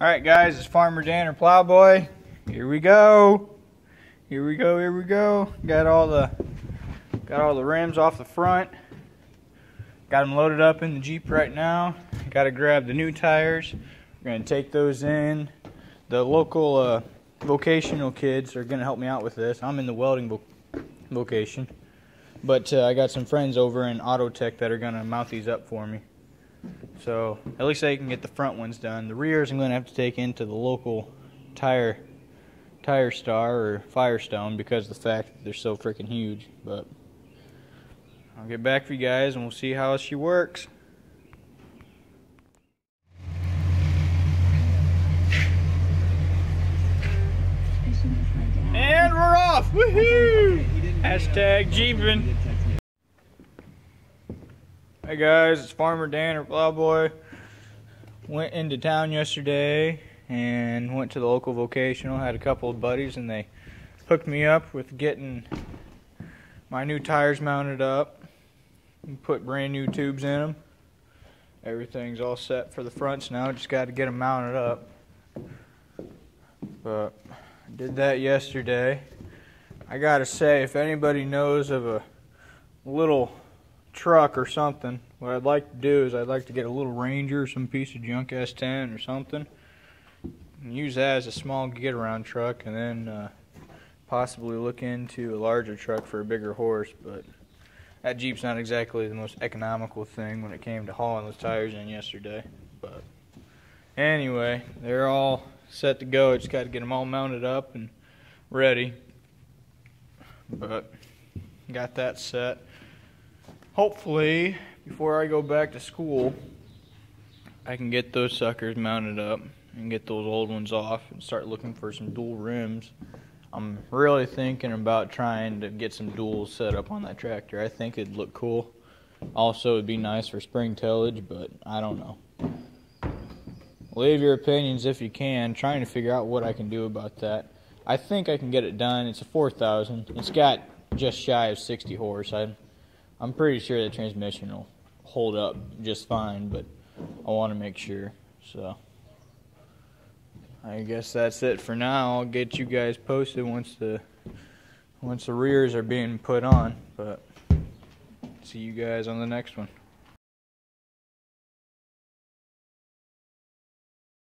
Alright guys, it's Farmer Dan or Plowboy. Here we go. Here we go, here we go. Got all the got all the rims off the front. Got them loaded up in the Jeep right now. Got to grab the new tires. We're to take those in. The local uh, vocational kids are going to help me out with this. I'm in the welding vo vocation. But uh, I got some friends over in Auto Tech that are going to mount these up for me. So at least I can get the front ones done. The rears I'm going to have to take into the local tire tire star or Firestone because of the fact that they're so freaking huge. But I'll get back for you guys and we'll see how she works. And we're off! Woohoo! Hashtag Jeepin'. Hey guys, it's Farmer Dan or Plowboy. Went into town yesterday and went to the local vocational. Had a couple of buddies and they hooked me up with getting my new tires mounted up. And put brand new tubes in them. Everything's all set for the fronts now. Just got to get them mounted up. But I did that yesterday. I gotta say, if anybody knows of a little truck or something, what I'd like to do is I'd like to get a little Ranger, some piece of junk S10 or something, and use that as a small get around truck, and then uh, possibly look into a larger truck for a bigger horse. But that Jeep's not exactly the most economical thing when it came to hauling those tires in yesterday. But anyway, they're all set to go. I just got to get them all mounted up and ready. But got that set hopefully, before I go back to school, I can get those suckers mounted up and get those old ones off and start looking for some dual rims. I'm really thinking about trying to get some duals set up on that tractor. I think it'd look cool. Also, it'd be nice for spring tillage, but I don't know. Leave your opinions if you can. Trying to figure out what I can do about that. I think I can get it done. It's a 4000. It's got just shy of 60 horse. I I'm pretty sure the transmission will hold up just fine, but I want to make sure. So I guess that's it for now. I'll get you guys posted once the once the rears are being put on, but see you guys on the next one.